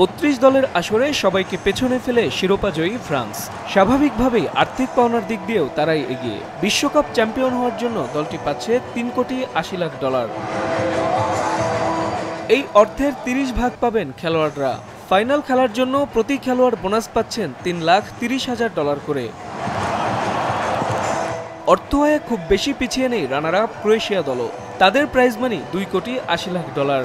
বত্রিশ দলের আসরে সবাইকে পেছনে ফেলে শিরোপা জয়ী ফ্রান্স। স্বাভাবিকভাবেই আর্থিক পাওনার দিক দিয়েও তারাই এগিয়ে। বিশ্বকাপ চ্যাম্পিয়ন হওয়ার জন্য দলটি পাচ্ছে তিন কোটি আশি লাখ ডলার। এই অর্থের তিরিশ ভাগ পাবেন খেলোয়াড়রা। ফাইনাল খেলার জন্য প্রতি খেলোয়াড় বোনাস পাচ্ছেন তিন লাখ তিরিশ হাজার ডলার করে। অর্থ আয়ে খুব বেশি পিছিয়ে নেই রানার আপ ক্রোয়েশিয়া দলও। তাদের প্রাইজ মানি দুই কোটি আশি লাখ ডলার।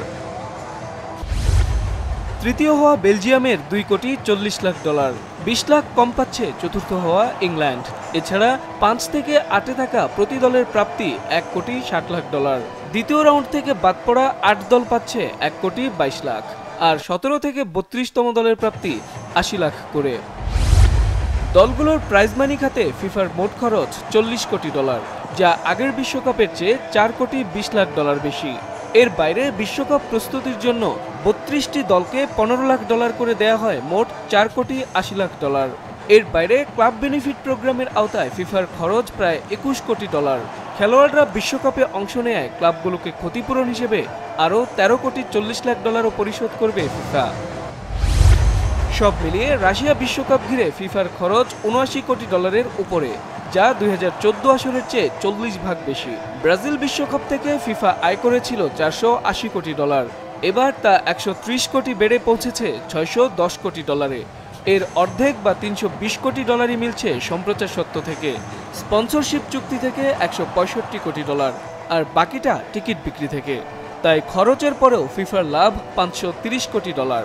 তৃতীয় হওয়া বেলজিয়ামের দুই কোটি চল্লিশ লাখ ডলার, বিশ লাখ কম পাচ্ছে চতুর্থ হওয়া ইংল্যান্ড। এছাড়া পাঁচ থেকে আটে থাকা প্রতি দলের প্রাপ্তি এক কোটি ষাট লাখ ডলার। দ্বিতীয় রাউন্ড থেকে বাদ পড়া আট দল পাচ্ছে এক কোটি বাইশ লাখ। আর সতেরো থেকে বত্রিশতম দলের প্রাপ্তি আশি লাখ করে। দলগুলোর প্রাইজ মানি খাতে ফিফার মোট খরচ চল্লিশ কোটি ডলার, যা আগের বিশ্বকাপের চেয়ে চার কোটি বিশ লাখ ডলার বেশি। এর বাইরে বিশ্বকাপ প্রস্তুতির জন্য বত্রিশটি দলকে পনেরো লাখ ডলার করে দেয়া হয়, মোট চার কোটি আশি লাখ ডলার। এর বাইরে ক্লাব বেনিফিট প্রোগ্রামের আওতায় ফিফার খরচ প্রায় একুশ কোটি ডলার। খেলোয়াড়রা বিশ্বকাপে অংশ নেয় ক্লাবগুলোকে ক্ষতিপূরণ হিসেবে আরও তেরো কোটি চল্লিশ লাখ ডলারও পরিশোধ করবে ফিফা। সব মিলিয়ে রাশিয়া বিশ্বকাপ ঘিরে ফিফার খরচ উনআশি কোটি ডলারের উপরে। যা দুই আসরের চেয়ে চল্লিশ ভাগ বেশি। ব্রাজিল বিশ্বকাপ থেকে ফিফা আয় করেছিল চারশো আশি কোটি ডলার। এবার তা একশো ত্রিশ কোটি বেড়ে পৌঁছেছে ছয়শো দশ কোটি ডলারে। এর অর্ধেক বা তিনশো বিশ কোটি ডলারই মিলছে সম্প্রচার সত্ত্ব থেকে। স্পন্সরশিপ চুক্তি থেকে একশো পঁয়ষট্টি কোটি ডলার। আর বাকিটা টিকিট বিক্রি থেকে। তাই খরচের পরেও ফিফার লাভ পাঁচশো কোটি ডলার।